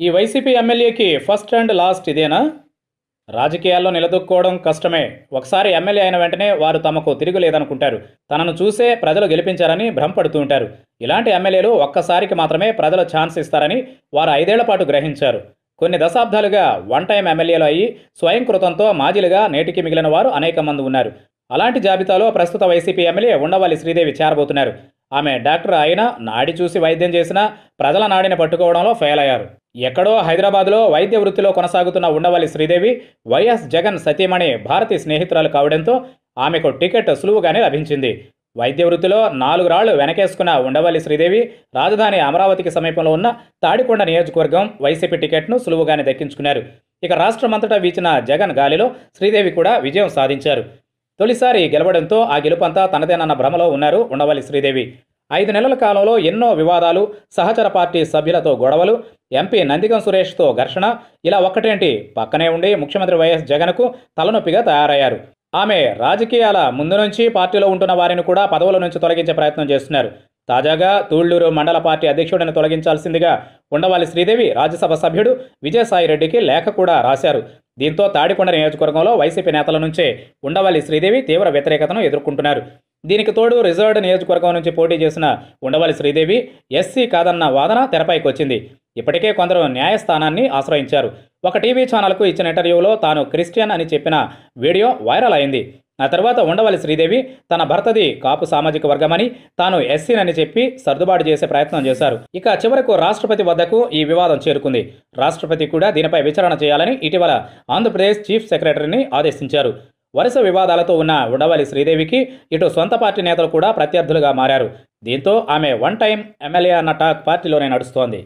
ఈ వైసీపీ ఎమ్మెల్యేకి first and last ఇదేనా? రాజకీయాల్లో నిలదొక్కుకోవడం కష్టమే. ఒకసారి ఎమ్మెల్యే అయిన వెంటనే వారు తమకు తిరుగులేదనుకుంటారు తనను చూసే ప్రజలు గెలిపించారని భ్రమపడుతూ ఉంటారు. ఇలాంటి ఎమ్మెల్యేలు ఒక్కసారికి మాత్రమే ప్రజలు ఛాన్స్ ఇస్తారని వారు ఐదేళ్ళ పాటు గ్రహించారు. కొన్ని దశాబ్దాలుగా వన్ టైం ఎమ్మెల్యేలు అయ్యి స్వయం కృతంతో మాజీలుగా నేటికి మిగిలిన వారు అనేక మంది ఉన్నారు. అలాంటి జాబితాలో ప్రస్తుత వైసీపీ ఎమ్మెల్యే ఉండవాలి శ్రీదేవి చేరబోతున్నారు. ఆమె డాక్టర్ అయినా నాడి చూసి వైద్యం చేసినా ప్రజల నాడిని పట్టుకోవడంలో ఫెయిల్ అయ్యారు. ఎక్కడో హైదరాబాద్లో వైద్య వృత్తిలో కొనసాగుతున్న ఉండవల్లి శ్రీదేవి వైఎస్ జగన్ సతీమణి భారతి స్నేహితురాలు కావడంతో ఆమెకు టికెట్ సులువుగానే లభించింది. వైద్య వృత్తిలో నాలుగు రాళ్ళు వెనకేసుకున్న ఉండవల్లి శ్రీదేవి రాజధాని అమరావతికి సమీపంలో ఉన్న తాడికొండ నియోజకవర్గం వైసీపీ టికెట్ను సులువుగానే దక్కించుకున్నారు. ఇక రాష్ట్రమంతటా వీచిన జగన్ గాలిలో శ్రీదేవి కూడా విజయం సాధించారు. తొలిసారి గెలవడంతో ఆ గెలుపంతా తనదేనన్న భ్రమలో ఉన్నారు ఉండవల్లి శ్రీదేవి. ఐదు నెలల కాలంలో ఎన్నో వివాదాలు సహచర పార్టీ సభ్యులతో గొడవలు ఎంపీ నందిగం సురేష్తో ఘర్షణ ఇలా ఒక్కటేంటి? పక్కనే ఉండి ముఖ్యమంత్రి వైఎస్ జగన్కు తలనొప్పిగా తయారయ్యారు. ఆమె రాజకీయాల ముందు నుంచి పార్టీలో ఉంటున్న వారిని కూడా పదవుల నుంచి తొలగించే ప్రయత్నం చేస్తున్నారు. తాజాగా తూళ్ళూరు మండల పార్టీ అధ్యక్షుడిని తొలగించాల్సిందిగా ఉండవాలి శ్రీదేవి రాజ్యసభ సభ్యుడు విజయసాయి రెడ్డికి లేఖ కూడా రాశారు. దీంతో తాడికొండ నియోజకవర్గంలో వైసీపీ నేతల నుంచే ఉండవల్లి శ్రీదేవి తీవ్ర వ్యతిరేకతను ఎదుర్కొంటున్నారు. దీనికి తోడు రిజర్వ్డ్ నియోజకవర్గం నుంచి పోటీ చేసిన ఉండవల్లి శ్రీదేవి ఎస్సీ కాదన్న వాదన తెరపైకి వచ్చింది ఇప్పటికే కొందరు న్యాయస్థానాన్ని ఆశ్రయించారు. ఒక టీవీ ఛానల్కు ఇచ్చిన ఇంటర్వ్యూలో తాను క్రిస్టియన్ అని చెప్పిన వీడియో వైరల్ అయింది. ఆ తర్వాత ఉండవల్లి శ్రీదేవి తన భర్తది కాపు సామాజిక వర్గమని తాను ఎస్సీనని చెప్పి సర్దుబాటు చేసే ప్రయత్నం చేశారు. ఇక చివరకు రాష్ట్రపతి వద్దకు ఈ వివాదం చేరుకుంది. రాష్ట్రపతి కూడా దీనిపై విచారణ చేయాలని ఇటీవల ఆంధ్రప్రదేశ్ చీఫ్ సెక్రటరీని ఆదేశించారు. వరుస వివాదాలతో ఉన్న ఉండవల్లి శ్రీదేవికి ఇటు సొంత పార్టీ నేతలు కూడా ప్రత్యర్థులుగా మారారు. దీంతో ఆమె వన్ టైం ఎమ్మెల్యే అన్న టాక్ పార్టీలోనే నడుస్తోంది.